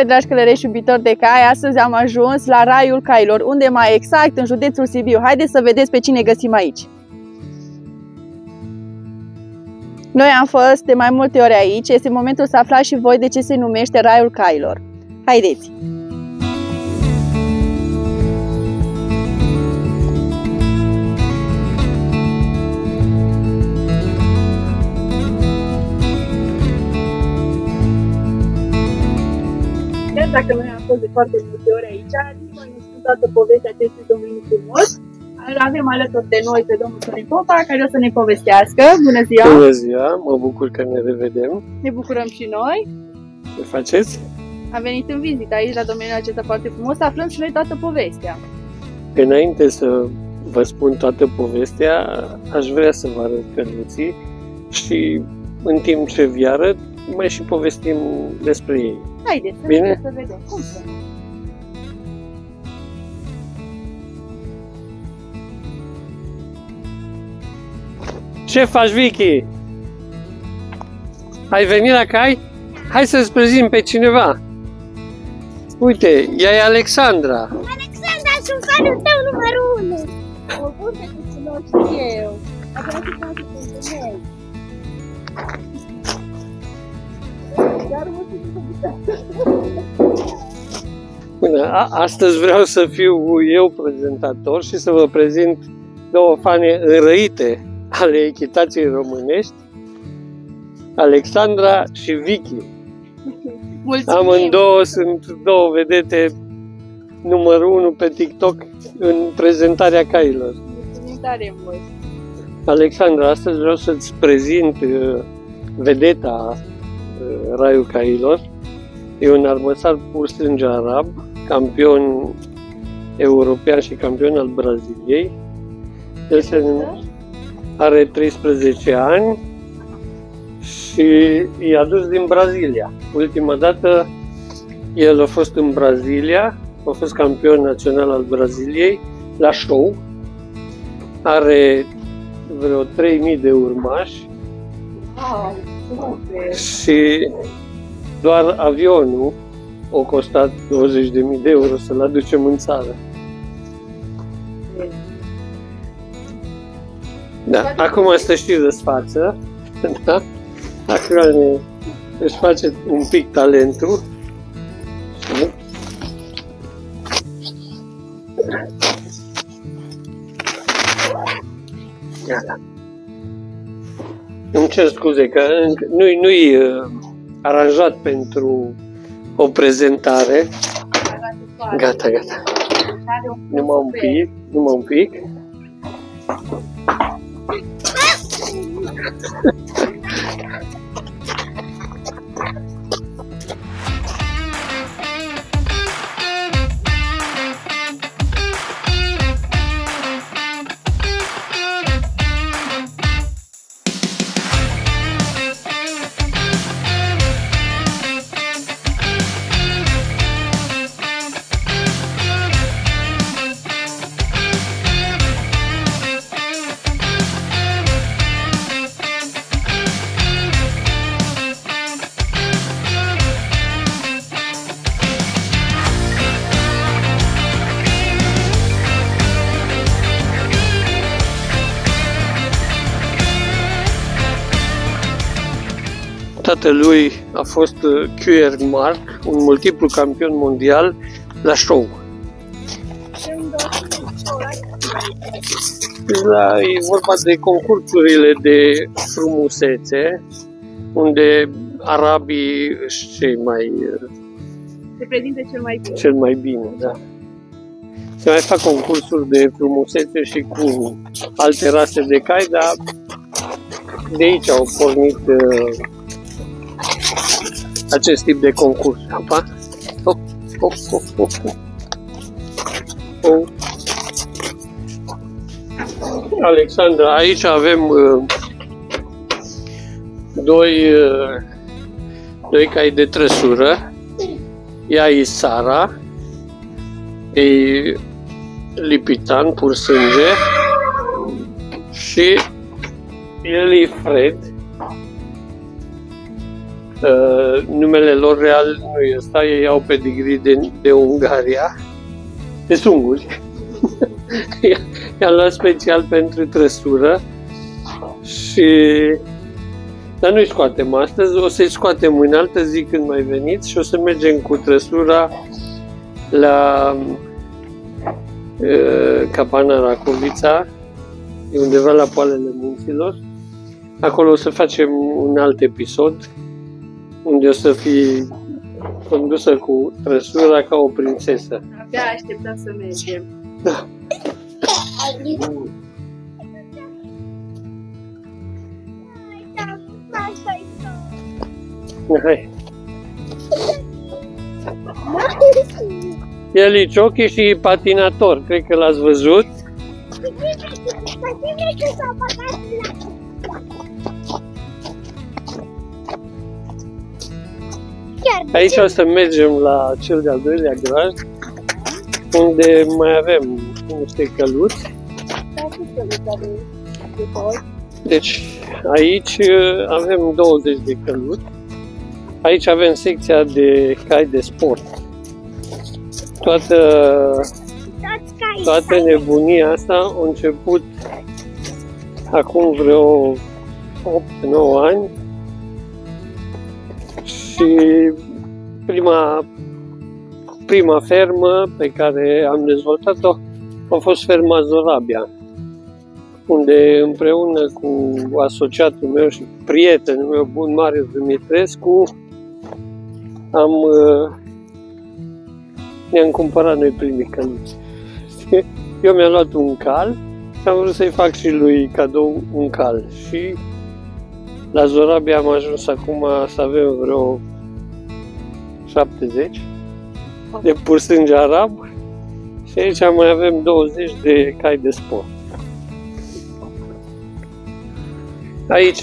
Salutare dragi călărești iubitori de cai! Astăzi am ajuns la Raiul Cailor, unde mai exact în județul Sibiu. Haideți să vedeți pe cine găsim aici! Noi am fost de mai multe ori aici, este momentul să aflați și voi de ce se numește Raiul Cailor. Haideți! Dacă noi am fost de foarte multe ori aici, nimeni nu spun toată povestea acestui domeniu frumos. Îl avem alături de noi pe domnul Sorin Popa, care o să ne povestească. Bună ziua! Bună ziua! Mă bucur că ne revedem. Ne bucurăm și noi. Ce faceți? Am venit în vizită aici la domeniul acesta foarte frumos, să aflăm și noi toată povestea. Înainte să vă spun toată povestea, aș vrea să vă arăt cărnuții și în timp ce vi arăt, mai și povestim despre ei. Haideți să, Bine? să vedem cum să Ce faci, Vicky? Ai venit la cai? Hai să-ți prezint pe cineva. Uite, ea e Alexandra. Alexandra, sunt fanul tău numărul 1. O bun te cunosc eu. Abia Bine, a- astăzi vreau să fiu eu prezentator și să vă prezint două fane înrăite ale echitației românești, Alexandra și Vicky. Mulțumim! Amândouă sunt două vedete numărul unu pe TikTok în prezentarea cailor. Mulțumim tare mult! Alexandra, astăzi vreau să-ți prezint uh, vedeta uh, Raiul Cailor. E un armăsar pur sânge arab, campion european și campion al Braziliei. El se are 13 ani și i-a dus din Brazilia. Ultima dată el a fost în Brazilia, a fost campion național al Braziliei la show. Are vreo 3000 de urmași Wow, super! și doar avionul a costat 20.000 de euro să-l aducem în țară. Da, acum să știți răsfață, da? Acum ne, își face un pic talentul. Și- Gata. Îmi cer scuze că încă- nu-i, nu-i uh, aranjat pentru o prezentare. Gata, gata. Numai un pic, numai un pic. Tatălui a fost uh, QR Mark, un multiplu campion mondial la show. La, e vorba de concursurile de frumusețe, unde arabii sunt cei mai, uh, Se prezintă cel mai bine. cel mai bine, da. Se mai fac concursuri de frumusețe și cu alte rase de cai, dar de aici au pornit uh, acest tip de concurs. Apa? Hop, hop, hop, hop, hop. Hop. Alexandra, aici avem uh, doi, uh, doi cai de trăsură. Ea e Sara, e lipitan, pur sânge și el e Fred, Uh, numele lor real nu e ăsta, ei au pedigree de, de Ungaria, de sunguri. I-am luat special pentru trăsură și dar nu-i scoatem astăzi, o să-i scoatem în altă zi când mai veniți și o să mergem cu trăsura la uh, Capana Racovița, e undeva la poalele munților. Acolo o să facem un alt episod unde o să fii condusă cu trăsura ca o prințesă. Abia așteptăm să mergem. Da. Hai. El e ciochi și patinator, cred că l-ați văzut. Aici o să mergem la cel de-al doilea graj, unde mai avem niște căluți. Deci aici uh, avem 20 de căluți. Aici avem secția de cai de sport. Toată, toată nebunia asta a început acum vreo 8-9 ani și prima, prima fermă pe care am dezvoltat-o a fost ferma Zorabia, unde împreună cu asociatul meu și prietenul meu bun, Marius Dumitrescu, am, uh, ne-am cumpărat noi primii căluți. Eu mi-am luat un cal și am vrut să-i fac și lui cadou un cal. Și la Zorabia am ajuns acum să avem vreo 70 de pur sânge arab și aici mai avem 20 de cai de sport. Aici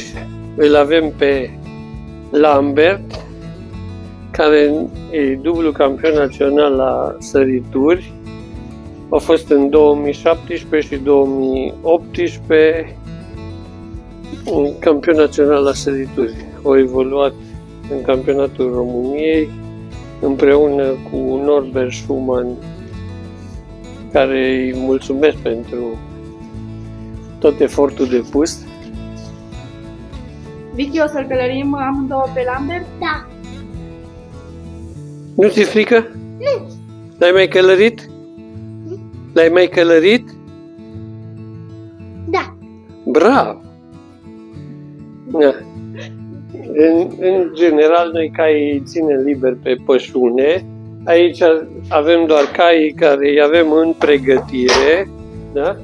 îl avem pe Lambert, care e dublu campion național la sărituri. A fost în 2017 și 2018 un campion național la sărituri. A evoluat în campionatul României împreună cu Norbert Schumann, care îi mulțumesc pentru tot efortul depus. Vicky, o să-l călărim amândouă pe Lambert? Da. Nu ți-e frică? Nu. L-ai mai călărit? L-ai mai călărit? Da. Bravo! Da. În, în general, noi cai ținem liber pe pășune. Aici avem doar cai care îi avem în pregătire, da?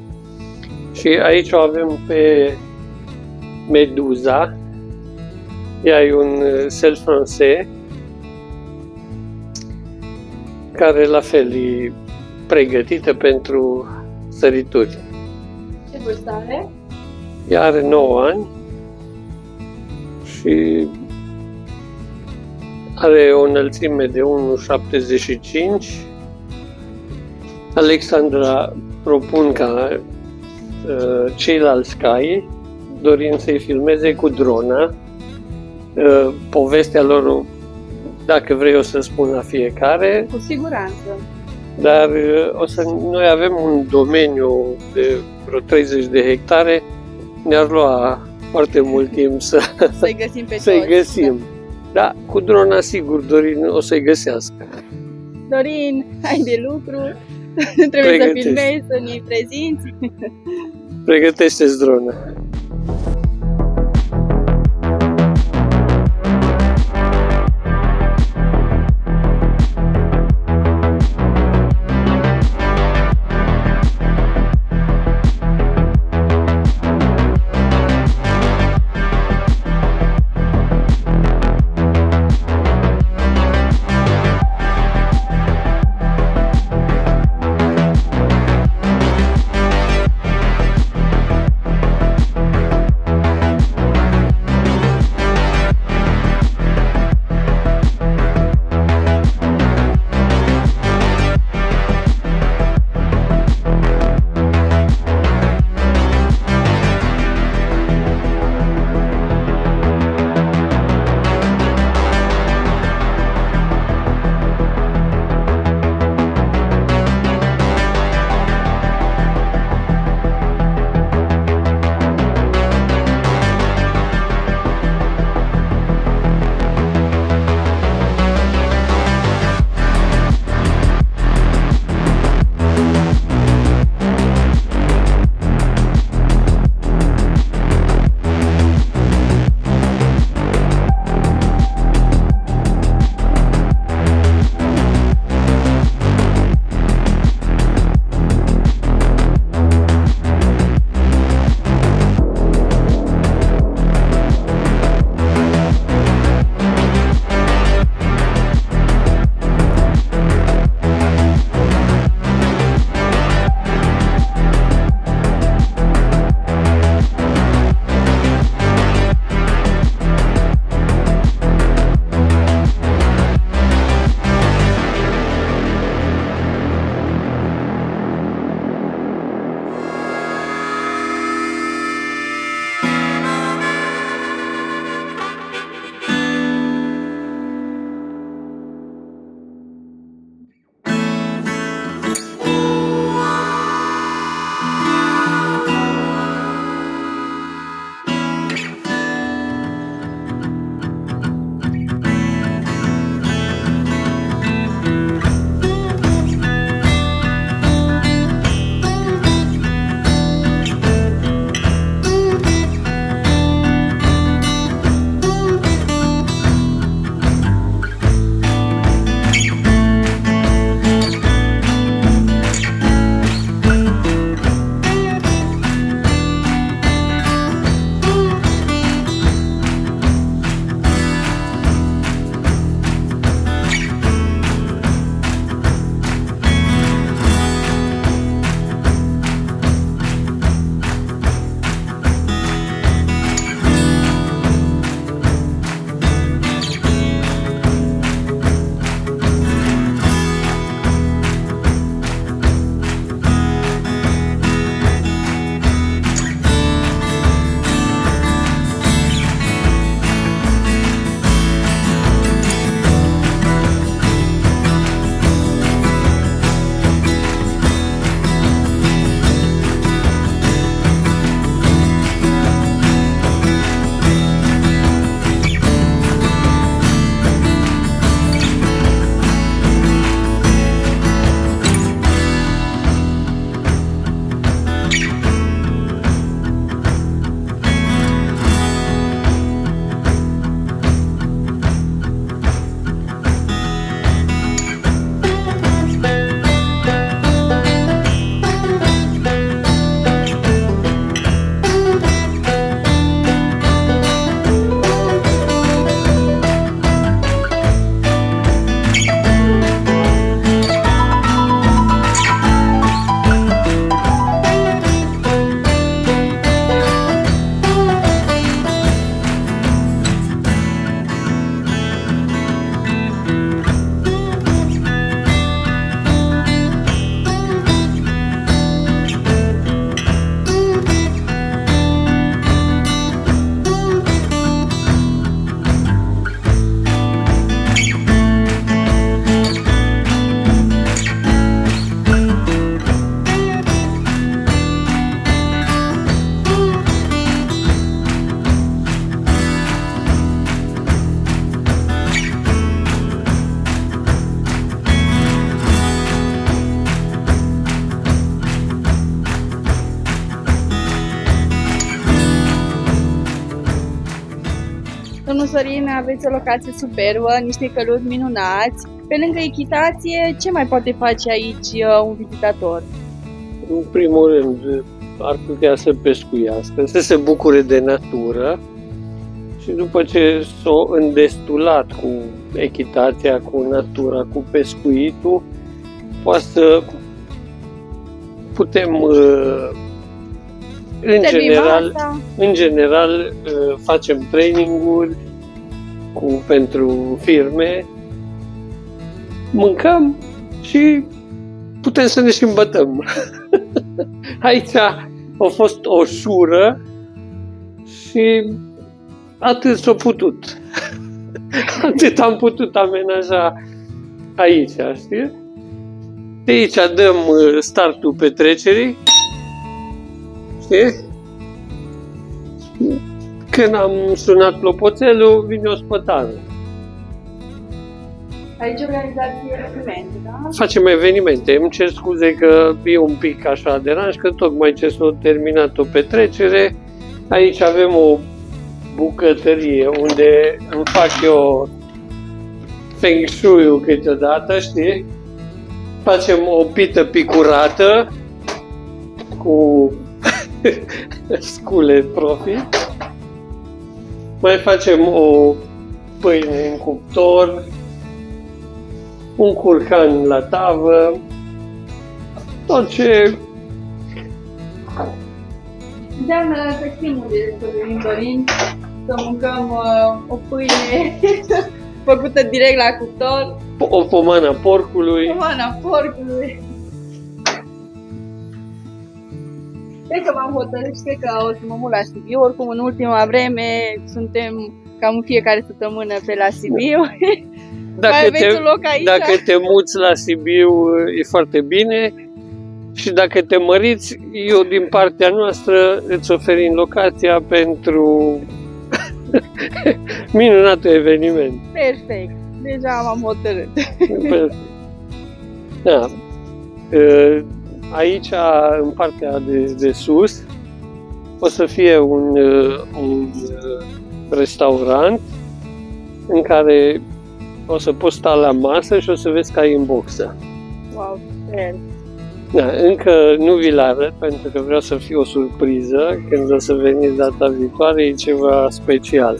Și aici o avem pe Meduza. Ea e un sel francez care la fel e pregătită pentru sărituri. Ce vârstă are? Ea are 9 ani și are o înălțime de 1,75. Alexandra propun ca uh, ceilalți cai, dorind să-i filmeze cu drona, uh, povestea lor, dacă vrei o să spun la fiecare, Cu siguranță. dar uh, o să, noi avem un domeniu de vreo 30 de hectare, ne-ar lua foarte mult timp să, Să-i găsim pe să-i toți. găsim. Da, cu drona sigur Dorin o să-i găsească. Da. Dorin, ai de lucru. Trebuie să Pregătești. filmezi, să ne prezinți. Pregătește-ți drona. Domnul Sorin, aveți o locație superbă, niște căluri minunați. Pe lângă echitație, ce mai poate face aici uh, un vizitator? În primul rând, ar putea să pescuiască, să se bucure de natură și după ce s-o îndestulat cu echitația, cu natura, cu pescuitul, poate să putem uh, în general, în general uh, facem traininguri cu, pentru firme, mâncăm și putem să ne și îmbătăm. Aici a fost o șură și atât s-a putut. Atât am putut amenaja aici, știi? De aici dăm uh, startul petrecerii știi? Când am sunat clopoțelul, vine ospătarul. Aici organizați evenimente, da? Facem evenimente. Îmi cer scuze că e un pic așa deranj, că tocmai ce s-a terminat o petrecere, aici avem o bucătărie unde îmi fac eu feng shui-ul câteodată, știi? Facem o pită picurată cu scule profit. Mai facem o pâine în cuptor, un curcan la tavă, tot ce Înseamnă că știm unde să venim dorim, să mâncăm uh, o pâine făcută direct la cuptor. O pomană porcului. Pomana porcului. Cred că m-am hotărât și cred că o să mă mut la Sibiu. Oricum, în ultima vreme suntem cam în fiecare săptămână pe la Sibiu. Dacă Mai te, un loc aici? Dacă te muți la Sibiu, e foarte bine. Și dacă te măriți, eu din partea noastră îți oferim locația pentru minunatul eveniment. Perfect. Deja m-am hotărât. Perfect. Da. Aici, în partea de, de sus, o să fie un, uh, un uh, restaurant în care o să poți sta la masă și o să vezi că ai în boxă. Wow, super! Da, încă nu vi-l arăt pentru că vreau să fie o surpriză. Când o să veniți data viitoare, e ceva special.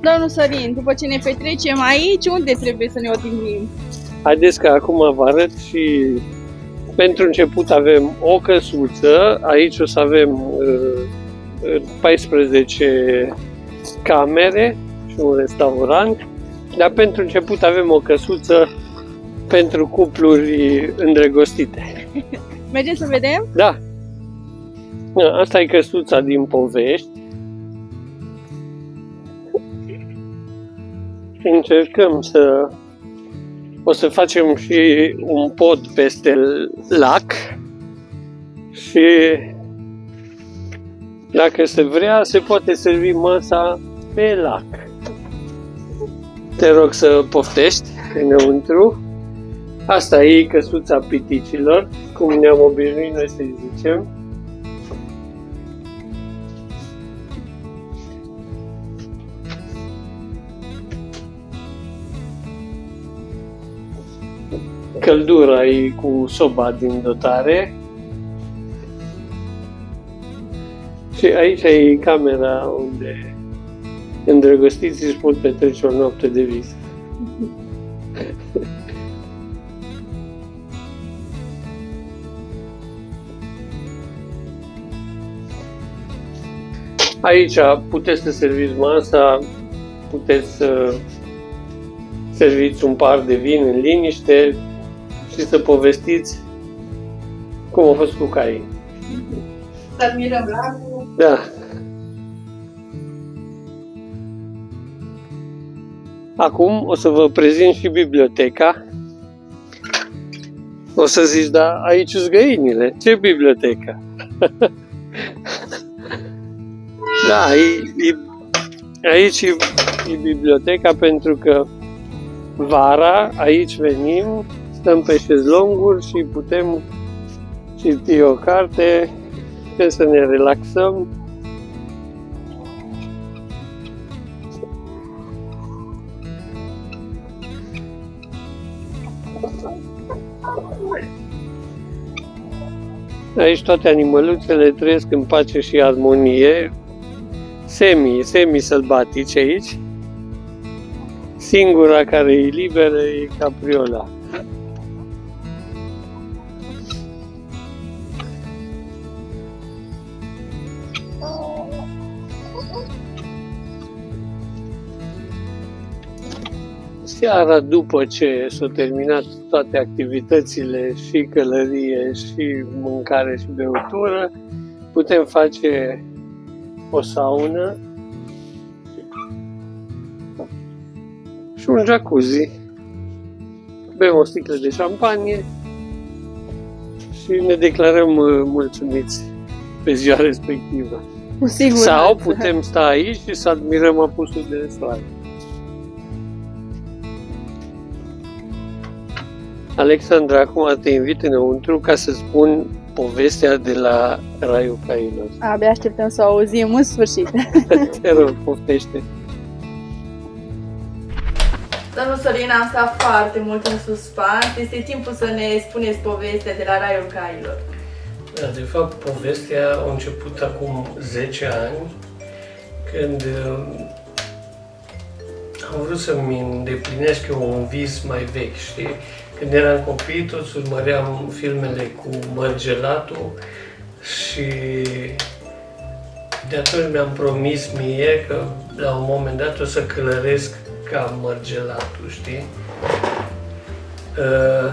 Domnul Sorin, după ce ne petrecem aici, unde trebuie să ne odihnim? Haideți că acum vă arăt și pentru început avem o căsuță, aici o să avem uh, 14 camere și un restaurant, dar pentru început avem o căsuță pentru cupluri îndrăgostite. Mergem să vedem? Da. Asta e căsuța din povești. Încercăm să o să facem și un pod peste lac și dacă se vrea, se poate servi masa pe lac. Te rog să poftești înăuntru. Asta e căsuța piticilor, cum ne-am obișnuit noi să zicem. Căldura e cu soba din dotare. Și aici e camera unde îndrăgostiții își pot petrece o noapte de vis. Aici puteți să serviți masa, puteți să serviți un par de vin în liniște, și să povestiți cum a fost cu caii. Să admirăm lacul. Da. Acum o să vă prezint și biblioteca. O să zici, da, aici sunt găinile. Ce bibliotecă? da, e, e, aici e, e biblioteca pentru că vara aici venim stăm pe șezlonguri și putem citi o carte, putem să ne relaxăm. Aici toate animăluțele trăiesc în pace și armonie, semi, semi-sălbatice aici. Singura care e liberă e capriola. Seara, după ce s-au terminat toate activitățile și călărie și mâncare și beutură, putem face o saună și un jacuzzi. Bem o sticlă de șampanie și ne declarăm uh, mulțumiți pe ziua respectivă. Cu siguranță. Sau putem sta aici și să admirăm apusul de soare. Alexandra, acum te invit înăuntru ca să spun povestea de la Raiul Cailor. Abia așteptăm să o auzim în sfârșit. Te rog, poftește. Domnul Sorin, am stat foarte mult în suspans. Este timpul să ne spuneți povestea de la Raiul Cailor. Da, de fapt, povestea a început acum 10 ani, când uh, am vrut să-mi îndeplinesc eu un vis mai vechi, știi? Când eram copii, toți urmăream filmele cu Mărgelatul și de atunci mi-am promis mie că la un moment dat o să călăresc ca Mărgelatul, știi? Uh,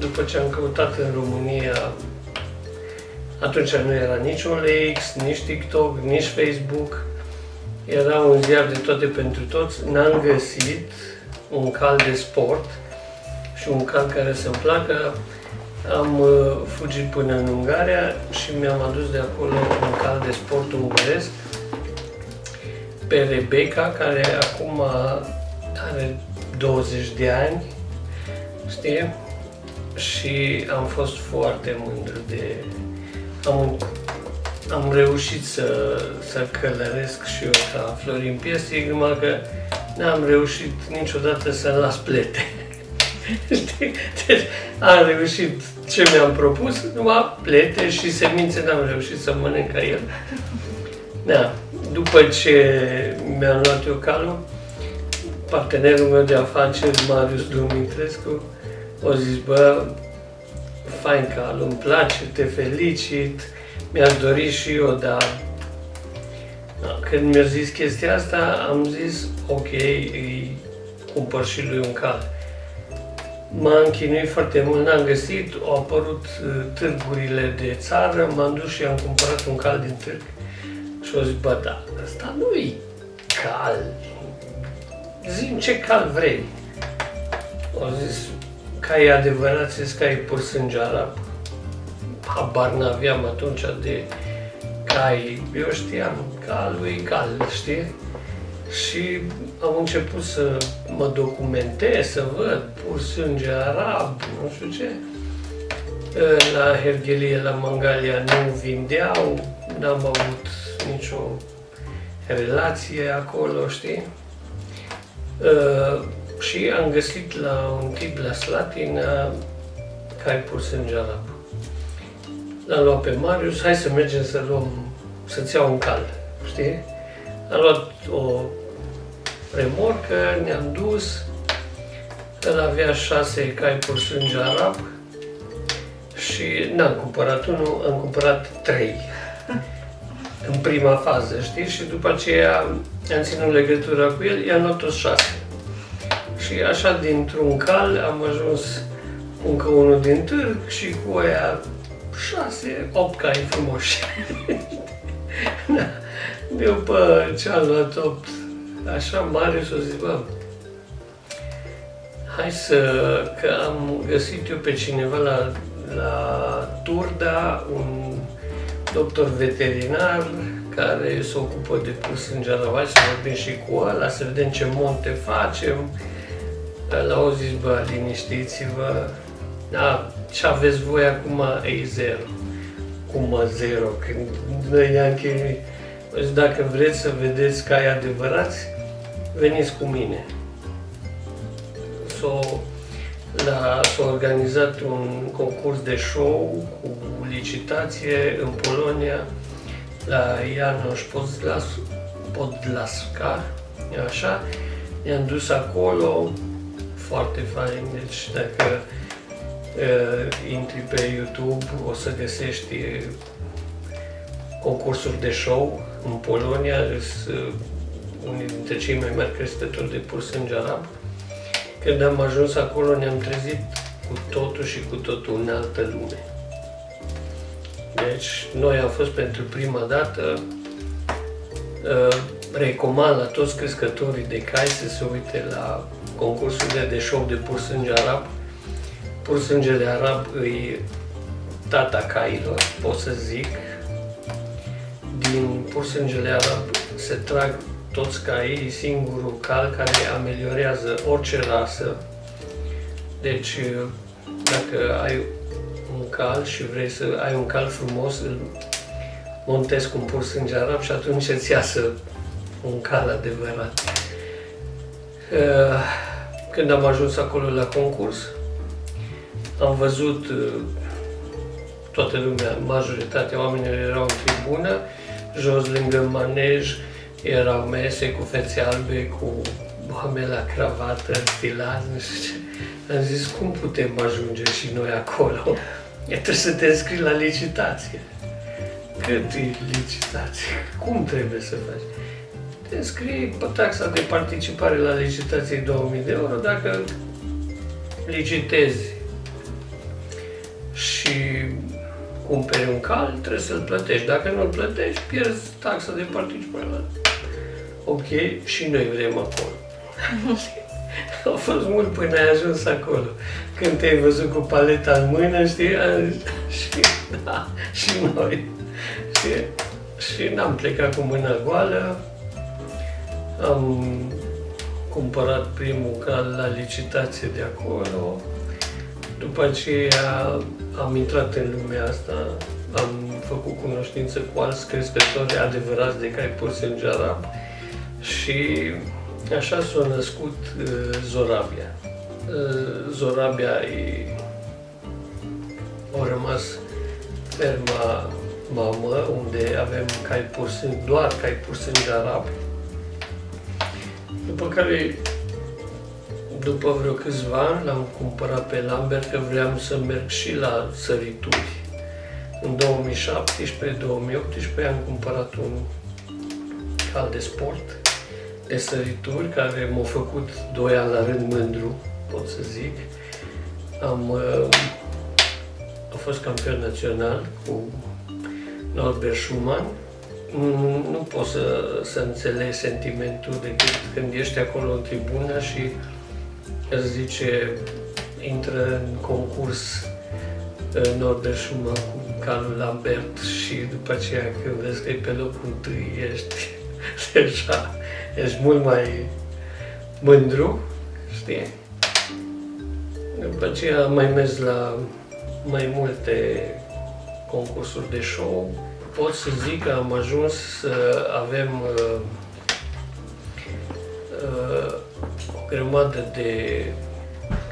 După ce am căutat în România, atunci nu era nici OLX, nici TikTok, nici Facebook, era un ziar de toate pentru toți, n-am găsit un cal de sport și un cal care să-mi placă. Am uh, fugit până în Ungaria și mi-am adus de acolo un cal de sport ungăresc pe Rebecca, care acum are 20 de ani, știi? Și am fost foarte mândru de... Am, am reușit să, să călăresc și eu ca Florin Piestic, numai că n-am reușit niciodată să las plete. Știi? Deci am reușit ce mi-am propus, numai plete și semințe n-am reușit să mănânc ca el. Da. După ce mi-am luat eu calul, partenerul meu de afaceri, Marius Dumitrescu, a zis, bă, fain cal, îmi place, te felicit, mi-aș dori și eu, dar da, când mi-a zis chestia asta, am zis, ok, îi cumpăr și lui un cal. M-a închinuit foarte mult, n-am găsit, au apărut uh, târgurile de țară, m-am dus și am cumpărat un cal din târg. Și au zis, bă, da, ăsta nu-i cal. Zim ce cal vrei. Au zis, ca e adevărat, zis că ai pur sânge arab. Habar n-aveam atunci de cai. Eu știam calul e cal, știi? Și am început să mă documentez, să văd pur sânge arab, nu știu ce. La Hergelie, la Mangalia nu vindeau, n-am avut nicio relație acolo, știi? Uh, și am găsit la un tip la Slatina cai pur sânge arab. L-am luat pe Marius, hai să mergem să luăm, să-ți iau un cal, știi? Am luat o remorcă, ne-am dus, el avea șase cai pur sânge arab și n-am cumpărat unul, am cumpărat trei în prima fază, știi? Și după aceea am ținut legătura cu el, i-am luat toți șase. Și așa, dintr-un cal, am ajuns cu încă unul din târg și cu aia șase, opt cai frumoși. da. După ce am luat opt, așa mare și-o zis, bă, hai să, că am găsit eu pe cineva la, la Turda, un doctor veterinar care se ocupă de pus în general, să vorbim și cu ăla, să vedem ce monte facem. La o zis, bă, liniștiți-vă, da, ce aveți voi acum e zero. Cum zero? Când noi ne-am chinuit. Deci dacă vreți să vedeți că ai adevărați, veniți cu mine. So, la, s-a organizat un concurs de show cu licitație în Polonia la Janusz Podlaska, așa, ne-am dus acolo, foarte fain, deci dacă uh, intri pe YouTube o să găsești concursuri de show în Polonia, sunt uh, unii dintre cei mai mari crescători de pur sânge arab. Când am ajuns acolo ne-am trezit cu totul și cu totul în altă lume. Deci noi am fost pentru prima dată uh, recomand la toți crescătorii de cai să se uite la concursurile de show de pur sânge arab. Pur sângele arab îi tata cailor, pot să zic. Din pur sângele arab se trag toți caii, singurul cal care ameliorează orice rasă. Deci, dacă ai un cal și vrei să ai un cal frumos, îl montezi cu un pur sânge arab și atunci îți iasă un cal adevărat. Uh, când am ajuns acolo la concurs, am văzut uh, toată lumea, majoritatea oamenilor erau în tribună, jos lângă manej erau mese cu fețe albe, cu oameni la cravată, filat, nu știu ce. Am zis, cum putem ajunge și noi acolo? E, trebuie să te înscrii la licitație. Cât e licitație? Cum trebuie să faci? te înscrii pe taxa de participare la licitație 2000 de euro dacă licitezi și cumperi un cal, trebuie să-l plătești. Dacă nu-l plătești, pierzi taxa de participare la... Ok, și noi vrem acolo. A fost mult până ai ajuns acolo. Când te-ai văzut cu paleta în mână, știi, și, da, și noi. Și, și n-am plecat cu mâna goală, am cumpărat primul cal la licitație de acolo. După aceea am intrat în lumea asta, am făcut cunoștință cu alți crescători adevărați de cai pur sânge arab și așa s-a născut uh, Zorabia. Uh, Zorabia e, a rămas ferma mamă, unde avem cai pur sânge, doar cai pur sânge arab, după care, după vreo câțiva ani, l-am cumpărat pe Lambert că vreau să merg și la sărituri. În 2017-2018 am cumpărat un cal de sport de sărituri care m-a făcut doi ani la rând mândru, pot să zic. Am, uh, a fost campion național cu Norbert Schumann nu, nu poți să, să înțelegi sentimentul decât când ești acolo în tribună și îți zice, intră în concurs Norbert Schumann cu calul Lambert și după aceea când vezi că e pe locul întâi ești deja, ești mult mai mândru, știi? După aceea am mai mers la mai multe concursuri de show, pot să zic că am ajuns să avem uh, uh, o grămadă de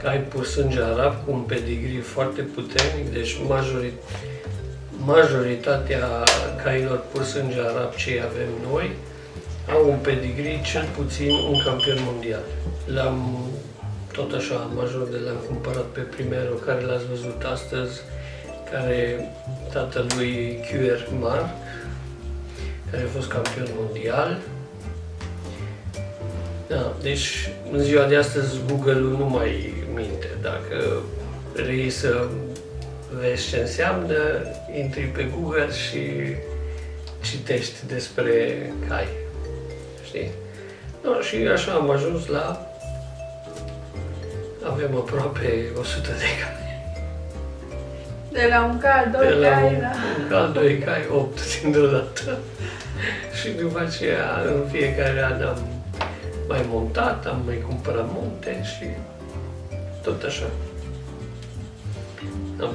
cai pur sânge arab cu un pedigree foarte puternic, deci majorit, majoritatea cailor pur sânge arab ce avem noi au un pedigree cel puțin un campion mondial. L-am tot așa, am ajuns de l-am cumpărat pe primerul care l-ați văzut astăzi, care tatălui QR Mar, care a fost campion mondial. Da, deci în ziua de astăzi Google-ul nu mai minte. Dacă vrei să vezi ce înseamnă, intri pe Google și citești despre cai. Știi? No, și așa am ajuns la... Avem aproape 100 de cai. De la un cal, doi de la cai, un, da. un cal, doi cai, opt dintr-o dată. și după aceea, în fiecare an am mai montat, am mai cumpărat monte și tot așa.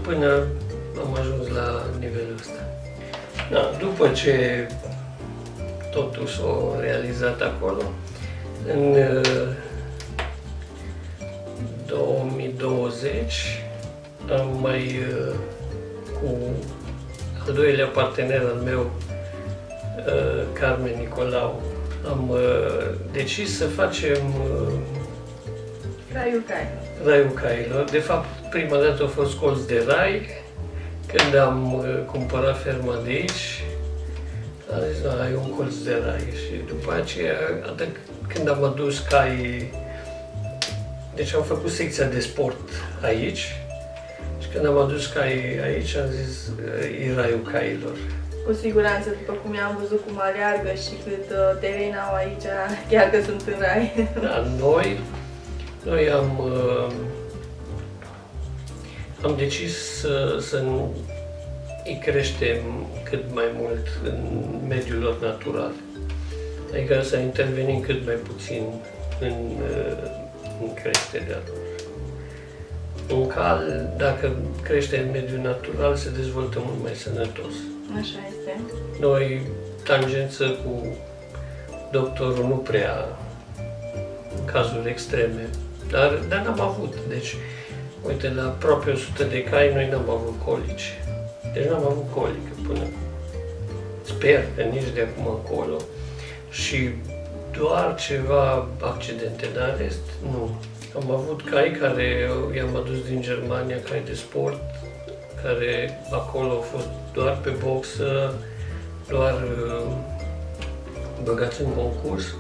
Până am ajuns la nivelul ăsta. Da, după ce totul s-a realizat acolo, în 2020 aici. Am mai uh, cu al doilea partener al meu, uh, Carmen Nicolau, am uh, decis să facem uh, Raiul Cailor. Raiul Cailor. De fapt, prima dată a fost colț de rai, când am uh, cumpărat ferma de aici, am zis, da, ai un colț de rai. Și după aceea, atât când am adus caii, deci am făcut secția de sport aici, și când am adus caii aici, am zis, e raiul cailor. Cu siguranță, după cum i-am văzut cum aleargă și cât uh, teren au aici, chiar că sunt în rai. Da, noi, noi am, uh, am decis să, să nu îi creștem cât mai mult în mediul lor natural. Adică să intervenim cât mai puțin în, uh, în creșterea lor. Un cal, dacă crește în mediul natural, se dezvoltă mult mai sănătos. Așa este. Noi, tangență cu doctorul, nu prea în cazuri extreme, dar, dar n-am avut. Deci, uite, la aproape 100 de cai noi n-am avut colici. Deci n-am avut colică până. Sper că nici de acum încolo. Și doar ceva accidente, dar în rest, nu. Am avut cai care i-am adus din Germania, cai de sport, care acolo au fost doar pe boxă, doar uh, băgați în concurs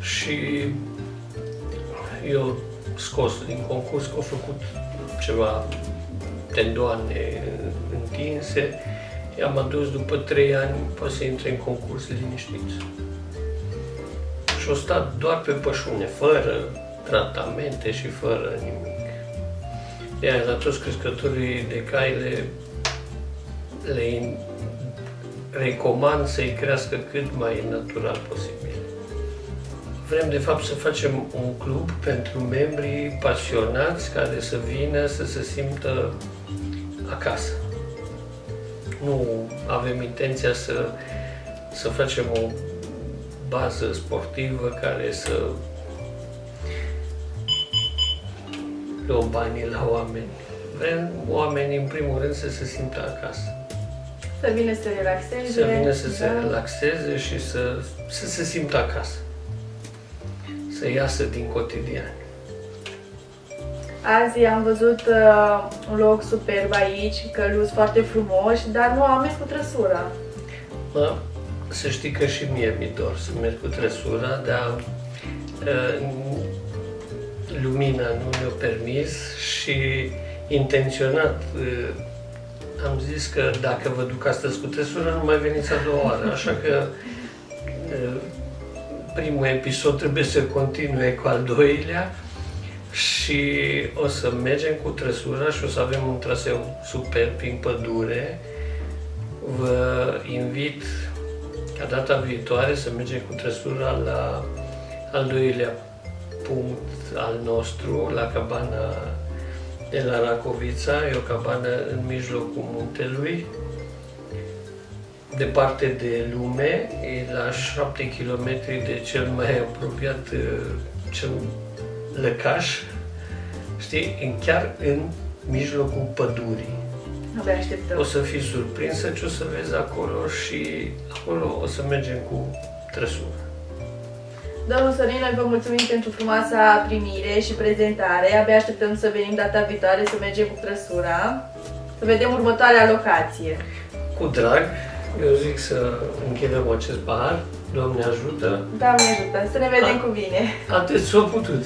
și eu scos din concurs că au făcut ceva tendoane întinse, i-am adus după trei ani, poate să intre în concurs liniștiți. Și au stat doar pe pășune, fără tratamente și fără nimic. De aia, la toți crescătorii de cai le, le recomand să-i crească cât mai natural posibil. Vrem, de fapt, să facem un club pentru membrii pasionați care să vină să se simtă acasă. Nu avem intenția să, să facem o bază sportivă care să luăm banii la oameni. Vrem oamenii, în primul rând, să se simtă acasă. Să vină să se relaxeze. Să vină să se da. relaxeze și să, să se simtă acasă. Să iasă din cotidian. Azi am văzut uh, un loc superb aici, căluți foarte frumoși, dar nu am mers cu trăsura. Mă, să știi că și mie mi dor să merg cu trăsura, dar uh, lumina nu mi-a permis și intenționat uh, am zis că dacă vă duc astăzi cu trăsura, nu mai veniți a doua oară. Așa că uh, primul episod trebuie să continue cu al doilea și o să mergem cu trăsura și o să avem un traseu super prin pădure. Vă invit ca data viitoare să mergem cu trăsura la al doilea punct al nostru, la cabana de la Racovița, e o cabană în mijlocul muntelui, departe de lume, e la 7 km de cel mai apropiat uh, cel lăcaș, știi, în, chiar în mijlocul pădurii. Abia așteptăm. O să fii surprinsă ce o să vezi acolo și acolo o să mergem cu trăsura. Domnul Sorin, noi vă mulțumim pentru frumoasa primire și prezentare. Abia așteptăm să venim data viitoare să mergem cu trăsura, să vedem următoarea locație. Cu drag, eu zic să închidem acest pahar, Doamne ajută, Doamne ajută, să ne vedem cu bine. atât s-a putut.